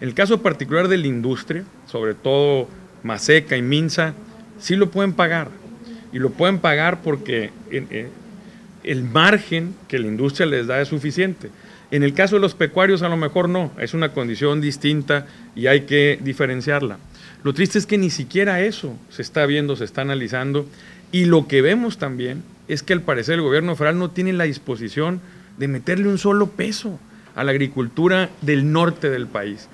El caso particular de la industria, sobre todo Maseca y Minsa, sí lo pueden pagar. Y lo pueden pagar porque eh, el margen que la industria les da es suficiente. En el caso de los pecuarios a lo mejor no, es una condición distinta y hay que diferenciarla. Lo triste es que ni siquiera eso se está viendo, se está analizando y lo que vemos también es que al parecer el gobierno federal no tiene la disposición de meterle un solo peso a la agricultura del norte del país.